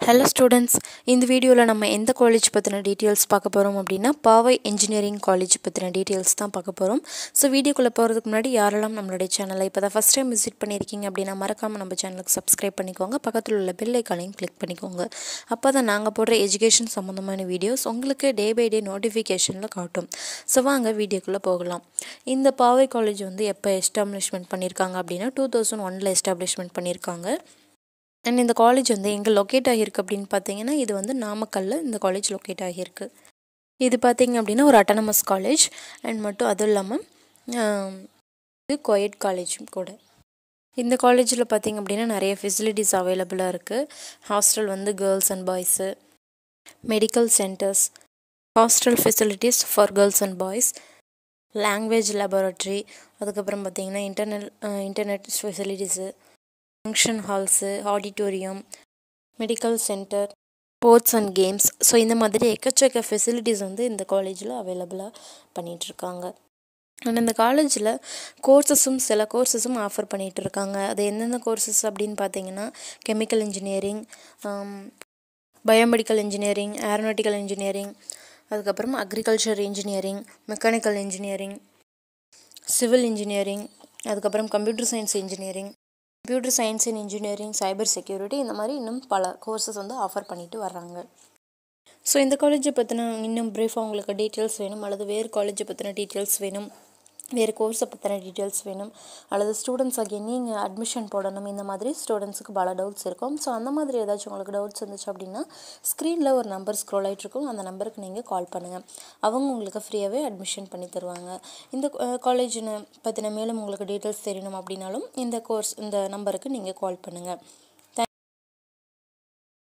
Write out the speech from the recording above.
Hello students இந்த வீடியோவில் நம்ம எந்த காலேஜ் பற்றின டீட்டெயில்ஸ் பார்க்க போகிறோம் அப்படின்னா பாவை இன்ஜினியரிங் காலேஜ் பற்றின டீட்டெயில்ஸ் தான் பார்க்க போகிறோம் ஸோ வீடியோக்குள்ளே போகிறதுக்கு முன்னாடி யாரெல்லாம் நம்மளுடைய சேனலை இப்போ தான் ஃபஸ்ட் டைம் விசிட் பண்ணியிருக்கீங்க அப்படின்னா மறக்காமல் நம்ம சேனலுக்கு சப்ஸ்கிரைப் பண்ணிக்கோங்க. பக்கத்தில் உள்ள பெல் ஐக்கானையும் கிளிக் பண்ணிக்கோங்க. அப்போ தான் நாங்கள் போடுற எஜுகேஷன் சம்மந்தமான வீடியோஸ் உங்களுக்கு டே பை டே நோட்டிஃபிகேஷனில் காட்டும். ஸோ வாங்க வீடியோக்குள்ளே போகலாம். இந்த பாவை காலேஜ் வந்து எப்போ எஸ்டாப்ளிஷ்மெண்ட் பண்ணியிருக்காங்க அப்படின்னா டூ தௌசண்ட் ஒனில் எஸ்டாப்ளிஷ்மெண்ட் பண்ணியிருக்காங்க அண்ட் இந்த காலேஜ் வந்து எங்கே லொக்கேட் ஆகியிருக்கு அப்படின்னு பார்த்தீங்கன்னா இது வந்து நாமக்கல்லில் இந்த காலேஜ் லொக்கேட் ஆகியிருக்கு. இது பார்த்தீங்க அப்படின்னா ஒரு அட்டானமஸ் காலேஜ் அண்ட் மட்டும் அதுவும் இல்லாமல் இது கோயட் காலேஜும் கூட. இந்த காலேஜில் பார்த்தீங்க அப்படின்னா நிறைய ஃபெசிலிட்டிஸ் அவைலபிளாக இருக்குது ஹாஸ்டல் வந்து girls and boys medical centres hostel facilities for girls and boys language laboratory அதுக்கப்புறம் பார்த்தீங்கன்னா internet internet facilities function halls auditorium medical centre sports and games so இந்த மாதிரி எக்கச்சக்க ஃபெசிலிட்டிஸ் வந்து இந்த காலேஜில் அவைலபிளாக பண்ணிகிட்ருக்காங்க அண்ட் இந்த காலேஜில் கோர்சஸும் சில கோர்சஸும் ஆஃபர் பண்ணிகிட்டு இருக்காங்க அது எந்தெந்த கோர்சஸ் அப்படின்னு பார்த்தீங்கன்னா chemical engineering biomedical engineering aeronautical engineering அதுக்கப்புறம் agriculture engineering mechanical engineering civil engineering அதுக்கப்புறம் computer science engineering computer science and engineering cyber security இந்த மாதிரி இன்னும் பல கோர்சஸ் வந்து ஆஃபர் பண்ணிட்டு வர்றாங்க. ஸோ இந்த காலேஜை பற்றின இன்னும் ப்ரீஃபாக உங்களுக்கு டீட்டெயில்ஸ் வேணும் அல்லது வேறு காலேஜை பற்றின டீட்டெயில்ஸ் வேணும்? வேறு கோர்ஸை பற்றின டீட்டெயில்ஸ் வேணும். அல்லது ஸ்டூடெண்ட்ஸ் அகேன் நீங்கள் அட்மிஷன் போடணும். இந்த மாதிரி ஸ்டூடெண்ட்ஸுக்கு பல டவுட்ஸ் இருக்கும். ஸோ அந்த மாதிரி ஏதாச்சும் உங்களுக்கு டவுட்ஸ் இருந்துச்சு அப்படின்னா ஸ்க்ரீனில் ஒரு நம்பர் ஸ்க்ரோல் ஆகிட்ருக்கும் அந்த நம்பருக்கு நீங்கள் கால் பண்ணுங்கள் அவங்க உங்களுக்கு ஃப்ரீயாகவே அட்மிஷன் பண்ணி தருவாங்க. இந்த காலேஜினை பற்றின மேலும் உங்களுக்கு டீட்டெயில்ஸ் தெரியணும் அப்படின்னாலும் இந்த கோர்ஸ் இந்த நம்பருக்கு நீங்கள் கால் பண்ணுங்கள்